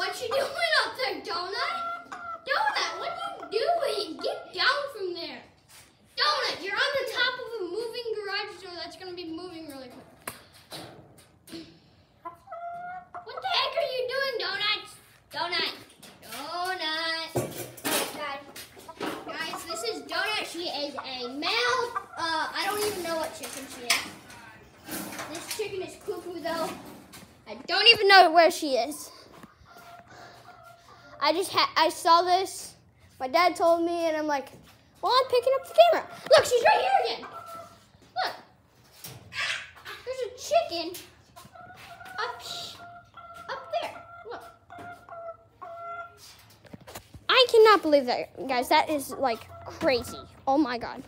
What you doing up there, Donut? Donut, what are you doing? Get down from there. Donut, you're on the top of a moving garage door that's going to be moving really quick. What the heck are you doing, Donuts? Donut. Donut. Guys, guys, this is Donut. She is a male. Uh, I don't even know what chicken she is. This chicken is cuckoo, though. I don't even know where she is. I just ha- I saw this. My dad told me, and I'm like, well, I'm picking up the camera. Look, she's right here again. Look, there's a chicken up up there. Look. I cannot believe that, guys. That is like crazy. Oh my god.